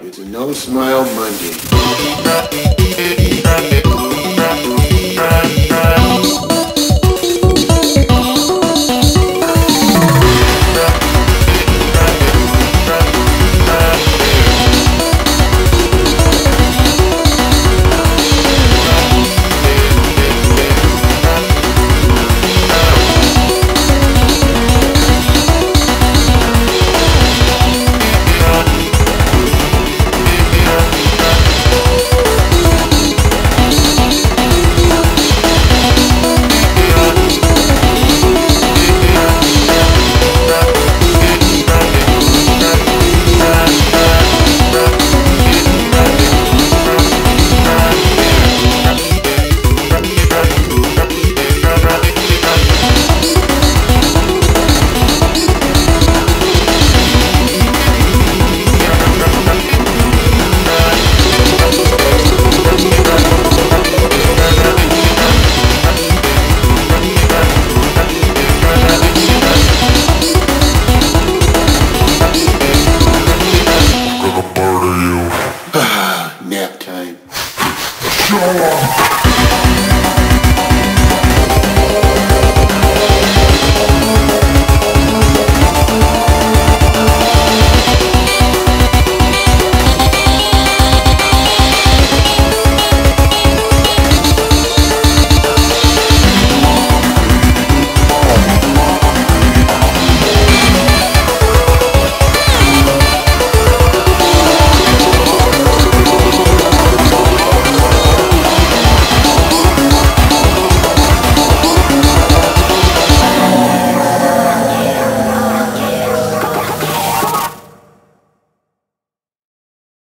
It's a no smile Monday. the wall.